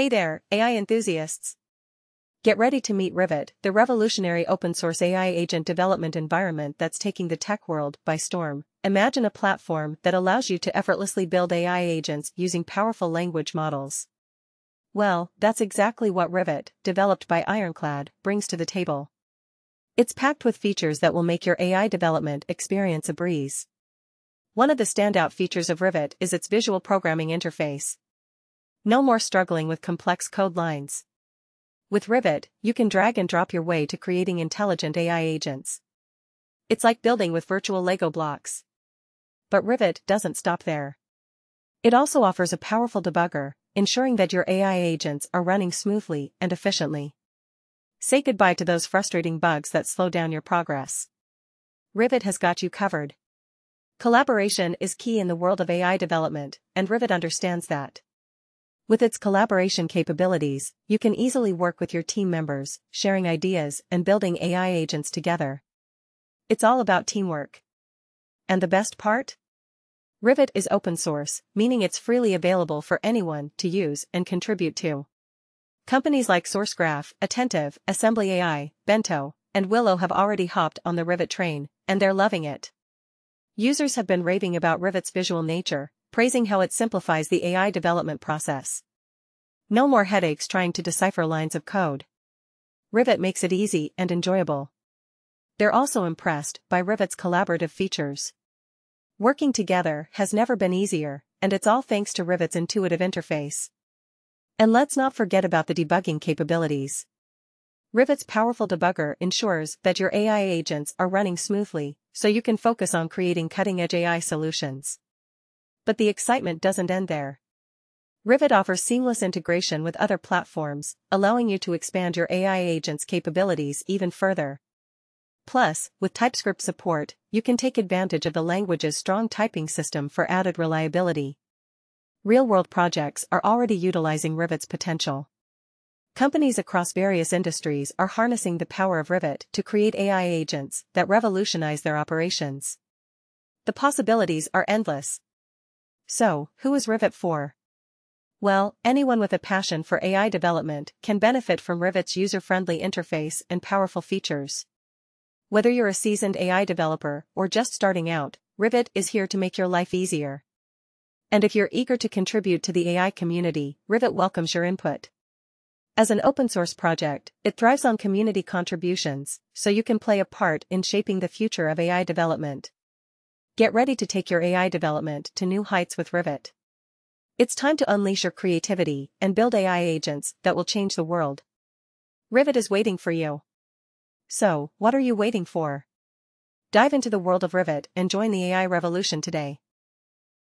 Hey there, AI enthusiasts! Get ready to meet Rivet, the revolutionary open-source AI agent development environment that's taking the tech world by storm. Imagine a platform that allows you to effortlessly build AI agents using powerful language models. Well, that's exactly what Rivet, developed by Ironclad, brings to the table. It's packed with features that will make your AI development experience a breeze. One of the standout features of Rivet is its visual programming interface, no more struggling with complex code lines. With Rivet, you can drag and drop your way to creating intelligent AI agents. It's like building with virtual Lego blocks. But Rivet doesn't stop there. It also offers a powerful debugger, ensuring that your AI agents are running smoothly and efficiently. Say goodbye to those frustrating bugs that slow down your progress. Rivet has got you covered. Collaboration is key in the world of AI development, and Rivet understands that. With its collaboration capabilities, you can easily work with your team members, sharing ideas and building AI agents together. It's all about teamwork. And the best part? Rivet is open source, meaning it's freely available for anyone to use and contribute to. Companies like SourceGraph, Attentive, Assembly AI, Bento, and Willow have already hopped on the Rivet train, and they're loving it. Users have been raving about Rivet's visual nature, praising how it simplifies the AI development process. No more headaches trying to decipher lines of code. Rivet makes it easy and enjoyable. They're also impressed by Rivet's collaborative features. Working together has never been easier, and it's all thanks to Rivet's intuitive interface. And let's not forget about the debugging capabilities. Rivet's powerful debugger ensures that your AI agents are running smoothly, so you can focus on creating cutting-edge AI solutions. But the excitement doesn't end there. Rivet offers seamless integration with other platforms, allowing you to expand your AI agent's capabilities even further. Plus, with TypeScript support, you can take advantage of the language's strong typing system for added reliability. Real-world projects are already utilizing Rivet's potential. Companies across various industries are harnessing the power of Rivet to create AI agents that revolutionize their operations. The possibilities are endless, so, who is Rivet for? Well, anyone with a passion for AI development can benefit from Rivet's user-friendly interface and powerful features. Whether you're a seasoned AI developer or just starting out, Rivet is here to make your life easier. And if you're eager to contribute to the AI community, Rivet welcomes your input. As an open-source project, it thrives on community contributions, so you can play a part in shaping the future of AI development. Get ready to take your AI development to new heights with Rivet. It's time to unleash your creativity and build AI agents that will change the world. Rivet is waiting for you. So, what are you waiting for? Dive into the world of Rivet and join the AI revolution today.